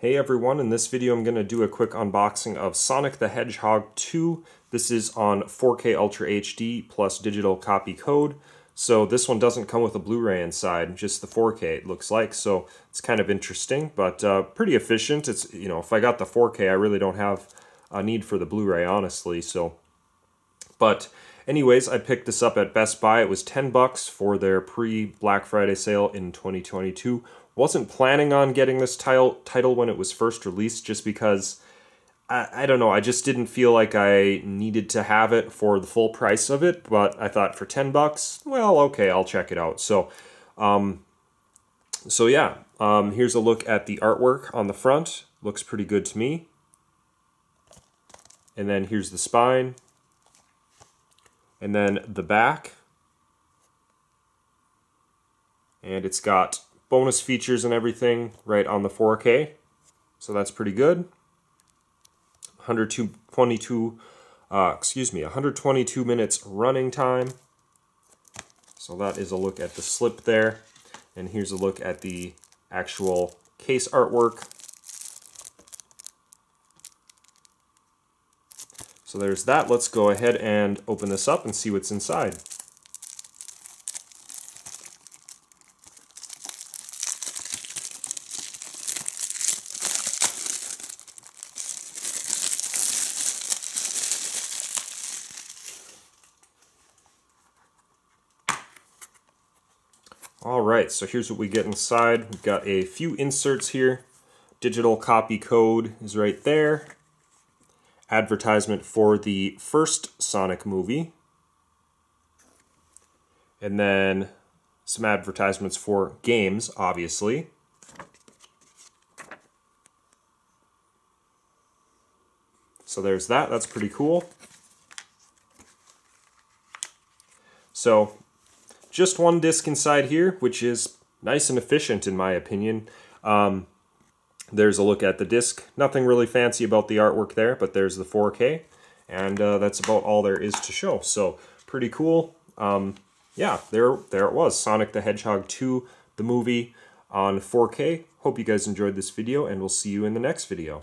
Hey everyone, in this video I'm going to do a quick unboxing of Sonic the Hedgehog 2. This is on 4K Ultra HD plus digital copy code. So this one doesn't come with a Blu-ray inside, just the 4K it looks like. So it's kind of interesting, but uh, pretty efficient. It's you know if I got the 4K, I really don't have a need for the Blu-ray honestly. So, but anyways, I picked this up at Best Buy. It was 10 bucks for their pre-Black Friday sale in 2022 wasn't planning on getting this title title when it was first released just because I, I don't know, I just didn't feel like I needed to have it for the full price of it, but I thought for 10 bucks, well, okay, I'll check it out. So um so yeah, um, here's a look at the artwork on the front. Looks pretty good to me. And then here's the spine. And then the back. And it's got bonus features and everything right on the 4K. So that's pretty good. 122, uh, excuse me, 122 minutes running time. So that is a look at the slip there. And here's a look at the actual case artwork. So there's that. Let's go ahead and open this up and see what's inside. All right, so here's what we get inside. We've got a few inserts here. Digital copy code is right there. Advertisement for the first Sonic movie. And then some advertisements for games, obviously. So there's that. That's pretty cool. So just one disc inside here, which is nice and efficient in my opinion. Um, there's a look at the disc. Nothing really fancy about the artwork there, but there's the 4K, and uh, that's about all there is to show. So pretty cool. Um, yeah, there, there it was, Sonic the Hedgehog 2, the movie on 4K. Hope you guys enjoyed this video, and we'll see you in the next video.